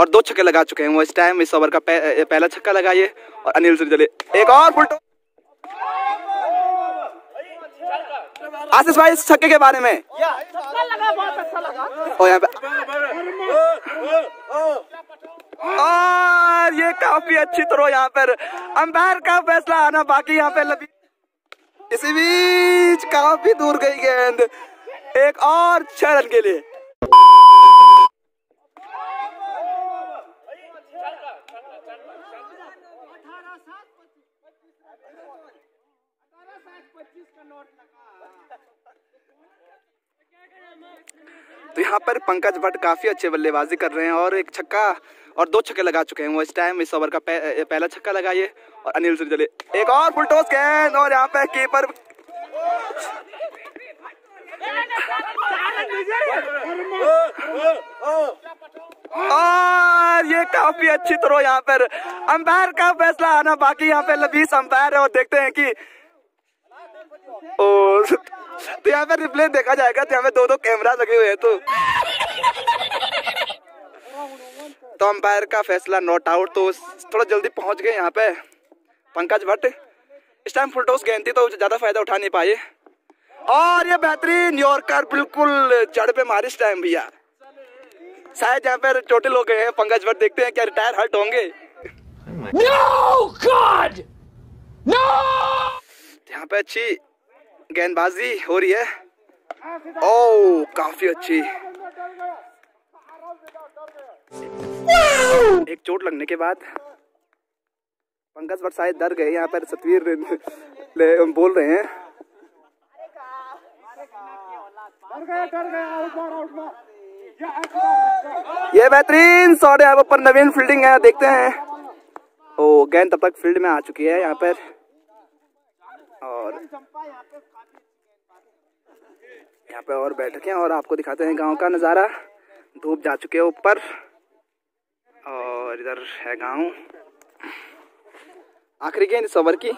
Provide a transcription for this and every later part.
और दो छक्के लगा चुके हैं वो इस टाइम इस ओवर का पह, पहला छक्का लगाइए और अनिल सिरजले एक और फुल आशीष भाई इस छक्के के बारे में। लगा लगा और यहाँ पे और ये काफ़ी अच्छी तरह यहाँ पर। अंपायर का फैसला आना बाकी यहाँ पे लबी इसी बीच काफ़ी दूर गई गेंद। एक और छह रन के लिए। तो यहाँ पर पंकज भट्ट काफ़ी अच्छे बल्लेबाजी कर रहे हैं और एक छक्का और दो छक्के लगा चुके हैं वो इस टाइम इस ओवर का पह, पहला छक्का लगाइए और अनिल सिरजले एक और फुल गेंद और यहाँ पे कीपर और ये काफ़ी अच्छी थ्रो यहाँ पर। अंपायर का फैसला आना बाकी यहाँ पे लबीस अंपायर है और देखते हैं कि ओ तो यहाँ पे रिप्ले देखा जाएगा तो यहाँ पे दो दो कैमरा लगे हुए हैं तो। तो अंपायर का फैसला नॉट आउट तो थोड़ा जल्दी पहुँच गए यहाँ पे पंकज भट्ट। इस टाइम फुल टॉस गेंद थी तो ज़्यादा फ़ायदा उठा नहीं पाए। और ये बेहतरीन यॉर्कर बिल्कुल जड़ पे मारी इस टाइम भैया। शायद यहाँ पे चोटिल हो गए हैं पंकज भट्ट देखते हैं क्या रिटायर हट होंगे। No God! No! यहाँ पे अच्छी गेंदबाजी हो रही है। ओ काफ़ी अच्छी। एक चोट लगने के बाद पंकज भट्ट शायद डर गए यहाँ पर सतवीर बोल रहे हैं। ये बेहतरीन शॉट है यहाँ पर नवीन फील्डिंग है देखते हैं। ओ गेंद तब तक फ़ील्ड में आ चुकी है यहाँ पर। और यहाँ पे और बैठके हैं और आपको दिखाते हैं गाँव का नज़ारा। धूप जा चुके हैं ऊपर और इधर है गाँव। आखिरी गेंद इस की।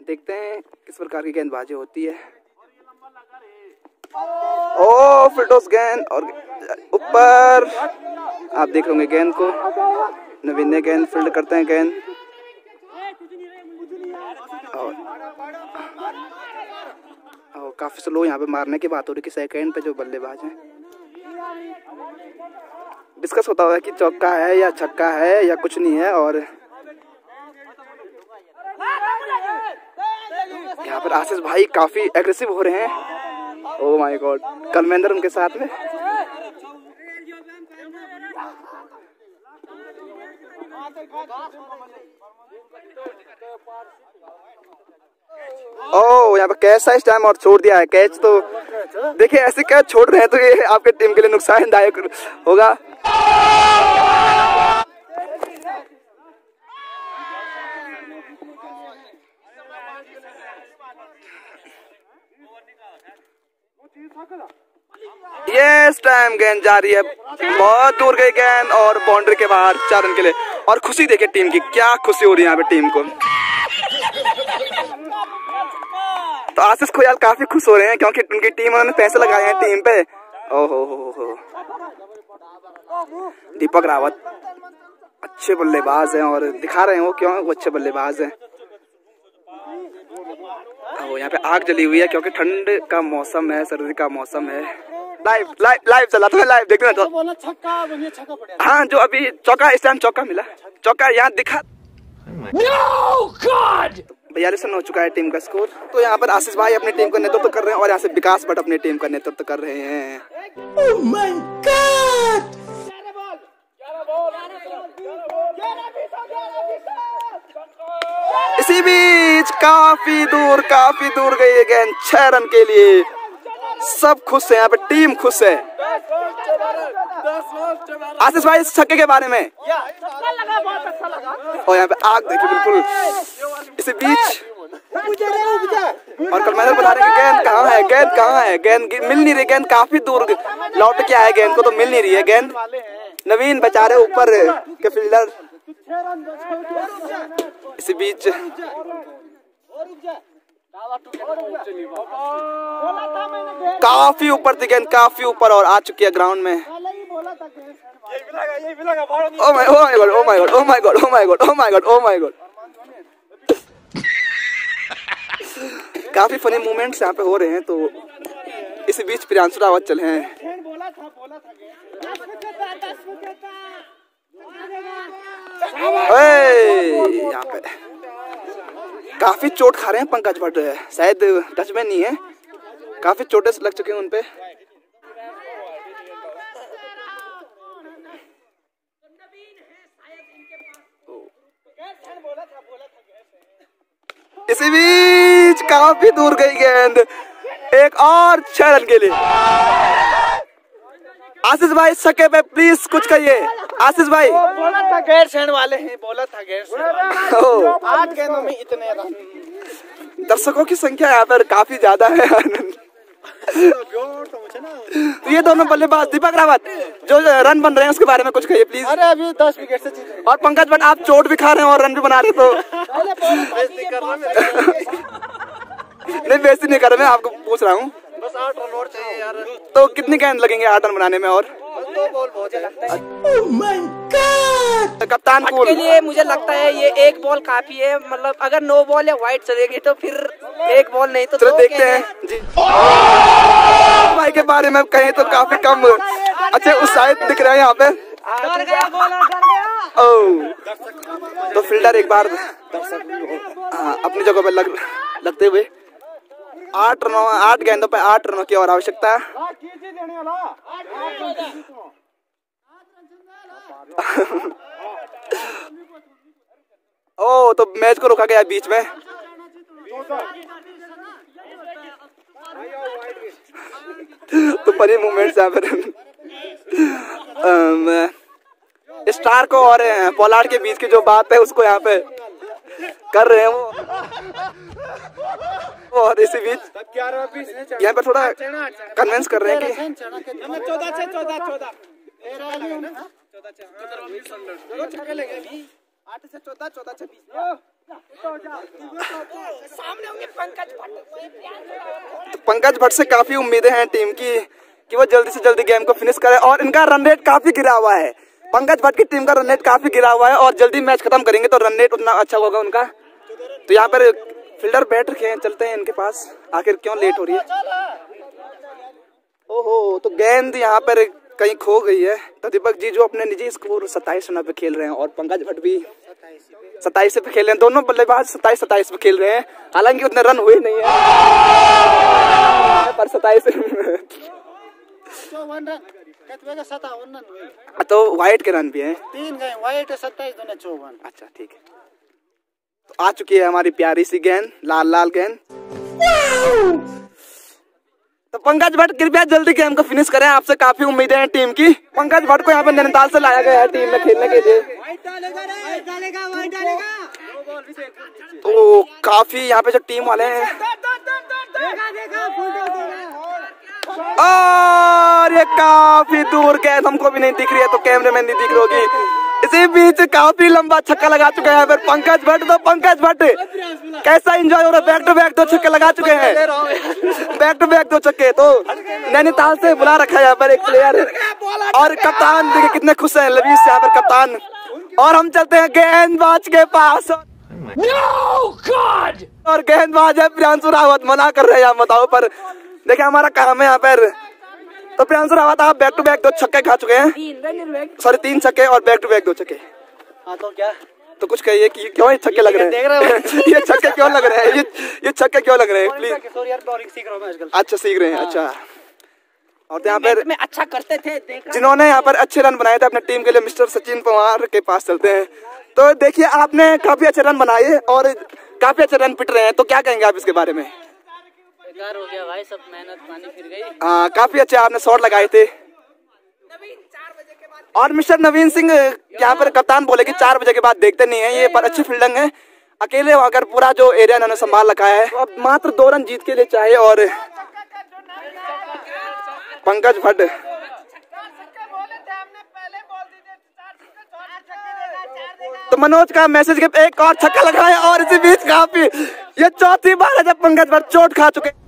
देखते हैं किस प्रकार की गेंदबाजी होती है। ओ फिटोस गेंद और ऊपर। आप देख होंगे गेंद को। नवीन ने गेंद फ़ील्ड करते हैं गेंद और और काफ़ी स्लो यहाँ पे मारने की बात हो रही कि सेकंड पे जो बल्लेबाज हैं। डिस्कस होता है कि चौका है या छक्का है या कुछ नहीं है और यहाँ पर आशीष भाई काफ़ी एग्रेसिव हो रहे हैं। ओ माय गॉड कलमेंदर उनके साथ में। ओ यहाँ पे कैच था इस टाइम और छोड़ दिया है। कैच तो देखिए, ऐसे कैच छोड़ रहे हैं तो ये आपके टीम के लिए नुकसानदायक होगा। ये इस टाइम गेंद जा रही है। बहुत दूर गई गेंद और बाउंड्री के बाहर चार रन के लिए। और खुशी देखिए टीम की, क्या खुशी हो रही है यहाँ पे टीम को। तो आशीष खोयाल काफ़ी खुश हो रहे हैं क्योंकि उनकी टीम उन्होंने पैसे लगाए हैं टीम पे। ओहो हो हो दीपक रावत अच्छे बल्लेबाज हैं और दिखा रहे हैं वो क्यों वो अच्छे बल्लेबाज हैं। वो यहाँ पे आग जली हुई है क्योंकि ठंड का मौसम है सर्दी का मौसम है। लाइव लाइव लाइव चला था लाइव देखना तो हाँ जो अभी चौका इस टाइम चौका मिला। चौका यहाँ दिखा No God! बयालीस रन हो चुका है टीम का स्कोर। तो यहाँ पर आशीष भाई अपनी टीम का नेतृत्व कर रहे हैं और यहाँ से विकास भट्ट अपनी टीम का नेतृत्व कर रहे हैं। Oh my God! इसी बीच काफ़ी दूर काफ़ी दूर गई है गेंद छह रन के लिए। सब खुश है यहाँ पे टीम खुश है। आशीष भाई इस छक्के के बारे में। छक्का लगा बहुत अच्छा लगा। और यहाँ पे आग देखिए बिल्कुल। इसी बीच। और कल मैंने बता रहे कि गेंद कहाँ है गेंद कहाँ है? गेंद मिल नहीं रही गेंद काफ़ी दूर लौट के आए गेंद को तो मिल नहीं रही है गेंद। नवीन बेचारे ऊपर के फील्डर। इसी बीच। काफ़ी ऊपर थी गेंद काफ़ी ऊपर और आ चुकी है ग्राउंड में. काफ़ी फनी मोमेंट्स यहाँ पे हो रहे हैं तो इसी बीच प्रियांशु रावत चले हैं बोला था बोला था ओए, यहाँ पे काफ़ी चोट खा रहे हैं पंकज भट्ट, शायद टच में नहीं है। काफ़ी चोटें लग चुके हैं उनपे। इसी बीच काफ़ी दूर गई गेंद, एक और छह रन के लिए। आशीष भाई सके पे प्लीज़ कुछ कहिए। आशीष भाई। बोला था गैर सैन वाले हैं बोला था गैर सैन आठ गेंदों में इतने रन दर्शकों की संख्या यहाँ पर काफ़ी ज़्यादा है। तो ये दोनों बल्लेबाज दीपक रावत जो रन बन रहे हैं उसके बारे में कुछ कहिए प्लीज़ अरे अभी दस विकेट से और पंकज भट्ट आप चोट भी खा रहे हैं और रन भी बना रहे तो नहीं बेइज्जती नहीं कर रहे मैं आपको पूछ रहा हूँ। बस आठ रन और चाहिए। यार। तो कितनी गेंद लगेंगे आठ रन बनाने में और? दो बॉल बहुत है कप्तान के लिए मुझे लगता है ये एक बॉल काफ़ी है मतलब अगर नो बॉल या व्हाइट चलेगी तो फिर एक बॉल नहीं तो देखते हैं। जी। भाई के बारे में कहें तो काफ़ी कम अच्छे उत्साहित दिख रहे हैं यहाँ पे। डर गया बॉलर डर गया। ओ तो फील्डर एक बार। हाँ, अपनी जगह पे लग लगते हुए। आठ रनों आठ गेंदों पर आठ रनों की और आवश्यकता है। ओ तो मैच को रोका गया बीच में। तो फनी मूवमेंट्स यहाँ पर। स्टार को और पोलार्ड के बीच की जो बात है उसको यहाँ पे कर रहे हैं वो। और इसी बीच यहाँ पर थोड़ा कन्विंस कर रहे हैं कि चौदह से चौदह चौदह। से चौदह चौदह से बीस। तो पंकज भट्ट से काफ़ी उम्मीदें हैं टीम की कि वो जल्दी से जल्दी गेम को फिनिश करे और इनका रन रेट काफ़ी गिरा हुआ है। पंकज भट्ट की टीम का रन रेट काफ़ी गिरा हुआ है और जल्दी मैच खत्म करेंगे तो रन रेट उतना अच्छा होगा उनका। तो यहाँ पर फील्डर बैठ रखे हैं चलते हैं इनके पास। आखिर क्यों लेट हो रही है? ओहो तो गेंद यहाँ पर कहीं खो गई है। तो दीपक जी जो अपने निजी स्कोर सत्ताईस रन पे खेल रहे हैं और पंकज भट्ट भी सत्ताईस पे खेल रहे हैं। दोनों बल्लेबाज सत्ताईस सत्ताईस पे खेल रहे हैं। हालाँकि उतने रन हुए नहीं है पर सत्ताईस तो व्हाइट के रन भी हैं। तीन गए व्हाइट सत्ताईस चौवन। अच्छा ठीक है। तो आ चुकी है हमारी प्यारी सी गेंद लाल लाल गेंद तो पंकज भट्ट, कृपया जल्दी गेम को फिनिश करें। आपसे काफ़ी उम्मीदें हैं टीम की। पंकज भट्ट को यहाँ पे नैनीताल से लाया गया है टीम में खेलने के लिए। तो काफ़ी यहाँ पे जो टीम वाले हैं। और ये काफ़ी दूर गेंद हमको भी नहीं दिख रही है तो कैमरे में नहीं दिख रही होगी। इसी बीच काफ़ी लंबा छक्का लगा चुके हैं। फिर पंकज भट्ट तो पंकज भट्ट, कैसा एंजॉय हो रहा है? बैक टू बैक दो छक्के लगा चुके हैं। बैक टू बैक दो छक्के तो नैनीताल से बुला रखा है यहाँ पर एक प्लेयर और कप्तान, देखिए कितने खुश हैं लवीस यहाँ पर कप्तान। और हम चलते हैं गेंदबाज के पास। और गेंदबाज है, प्रियांशु रावत, मना कर रहे हैं यहाँ बताओ पर। देखिए हमारा काम है यहाँ पर। तो प्रियांशु रावत आप बैक टू बैक दो छक्के खा चुके हैं। सॉरी तीन छक्के और बैक टू बैक दो छक्के। हाँ तो क्या? तो कुछ कहिए कि क्यों ये छक्के लग रहे हैं? ये छक्के क्यों लग रहे हैं? ये ये छक्के क्यों लग रहे हैं? प्लीज़ बॉलिंग सीख रहा हूँ अच्छा सीख रहे हैं अच्छा। और तो यहाँ पर में अच्छा करते थे जिन्होंने यहाँ पर अच्छे रन बनाए थे अपने टीम के लिए मिस्टर सचिन पवार के पास चलते हैं। तो देखिए आपने काफ़ी अच्छे रन बनाए और काफ़ी अच्छे रन पिट रहे हैं। तो क्या कहेंगे आप इसके बारे में? बेकार हो गया भाई, सब मेहनत पानी फिर गई। हाँ काफ़ी अच्छे आपने शॉट लगाए थे। और मिस्टर नवीन सिंह, यहाँ पर कप्तान बोले कि चार बजे के बाद देखते नहीं है, ये पर अच्छी फील्डिंग है। अकेले अगर पूरा जो एरिया इन्होंने संभाल रखा है तो अब मात्र दो रन जीत के लिए चाहे और पंकज भट्ट। तो मनोज का मैसेज के एक और छक्का लग रहा है और इसी बीच काफ़ी, ये चौथी बार है जब पंकज भट्ट चोट खा चुके।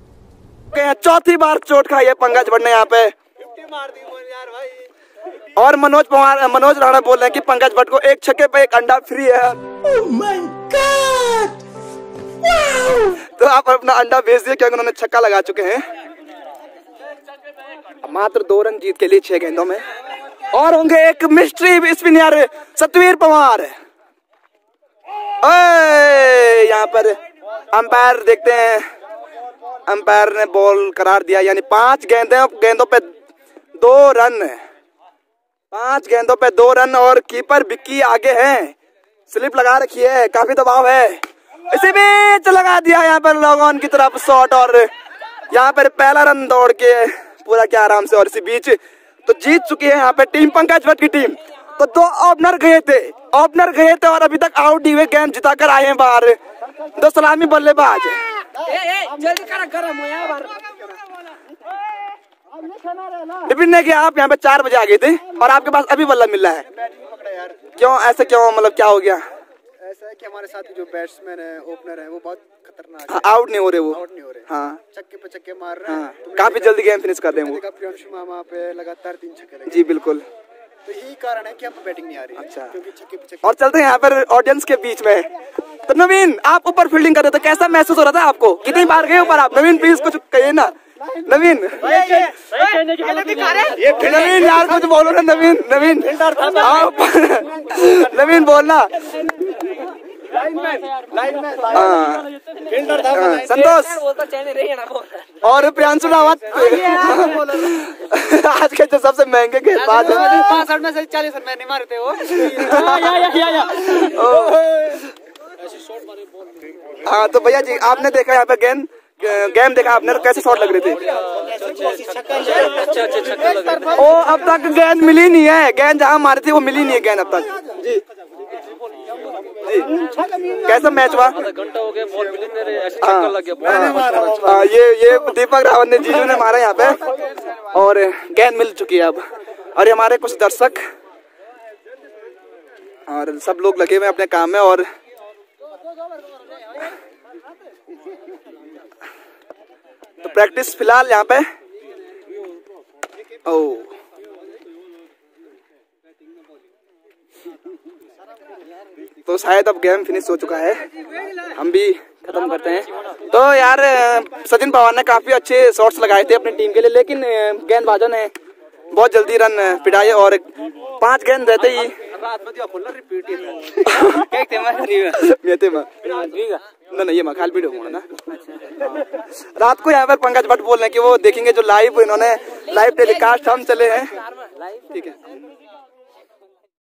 हैं। चौथी बार चोट खाई है पंकज भट्ट ने यहाँ पे। और मनोज पवार मनोज राणा बोल रहे हैं कि पंकज भट्ट को एक छक्के पे एक अंडा फ्री है। तो आप अपना अंडा भेज दिए क्योंकि उन्होंने छक्का लगा चुके हैं। मात्र दो रन जीत के लिए छह गेंदों में। और होंगे एक मिस्ट्री स्पिनर सतवीर पवार। यहाँ पर अंपायर देखते हैं। अंपायर ने बॉल करार दिया, यानी पाँच गेंदे, गेंदों पे दो रन। पाँच गेंदों पे दो रन और कीपर बिक्की आगे हैं। स्लिप लगा रखी है, काफ़ी दबाव है। इसी बीच लगा दिया यहाँ पर लोगों की तरफ़ शॉट और यहाँ पर पहला रन दौड़ के पूरा क्या आराम से और इसी बीच तो जीत चुकी है यहाँ पे टीम, पंकज भट्ट की टीम। तो दो ओपनर गए थे ओपनर गए थे और अभी तक आउट हुए गेंद जिता कर आए हैं बाहर। दो सलामी बल्लेबाज। जल्दी करा गरम हो यार विपिन ने कि आप यहाँ पे चार बजे आ गए थे और आपके पास अभी बल्ला मिल रहा है। क्यों ऐसे क्यों मतलब क्या हो गया? ऐसा है कि हमारे साथ जो बैट्समैन है ओपनर है वो बहुत खतरनाक हाँ, आउट नहीं हो रहे वो। आउट नहीं हो रहे। हाँ। चक्के पे चक्के मार रहे हैं। हाँ। काफ़ी जल्दी गेम फिनिश कर रहे हैं वो। प्रियांशु मामा पे लगातार तीन छक्के जी बिल्कुल। तो यही कारण है कि आपको बैटिंग नहीं आ रही अच्छा। क्योंकि छक्के पे और चलते हैं यहाँ पर ऑडियंस के बीच में। तो नवीन आप ऊपर फील्डिंग कर रहे थे कैसा महसूस हो रहा था आपको? कितनी बार गए ऊपर आप? नवीन प्लीज़ कुछ कहिए ना। नवीन। नवीन यार कुछ बोलो ना नवीन नवीन। आप नवीन बोलना। हाँ हाँ, संतोष है और प्रियांशु रावत आज के जो सबसे महँगे गेंदबाज है पासठ में से चालीस रन मैंने मारे थे हाँ तो भैया जी आपने देखा यहाँ पे गेंद गेम देखा आपने तो कैसे शॉट लग रहे थे ओ अब तक गेंद मिली नहीं है गेंद जहाँ मारी थी वो मिली नहीं है गेंद अब तक जी जी कैसा मैच हुआ? घंटा हो गया हाँ। चक्कर लग गया हाँ, ये ये दीपक रावत ने जीजू ने मारा यहाँ पे। और गेंद मिल चुकी है अब। और ये हमारे कुछ दर्शक। और सब लोग लगे हुए अपने काम में और तो प्रैक्टिस फ़िलहाल यहाँ पे। ओ। तो शायद अब गेम फिनिश हो चुका है। हम भी खत्म करते हैं। तो यार, सचिन पवार ने काफ़ी अच्छे शॉट्स लगाए थे अपनी टीम के लिए, लेकिन गेंदबाजों ने बहुत जल्दी रन पिटाए और पाँच गेंद रहते ही ना ये खाल होना ना रात को यहाँ पर पंकज भट्ट बोल रहे हैं कि वो देखेंगे जो लाइव इन्होंने लाइव टेलीकास्ट हम चले हैं। ठीक है।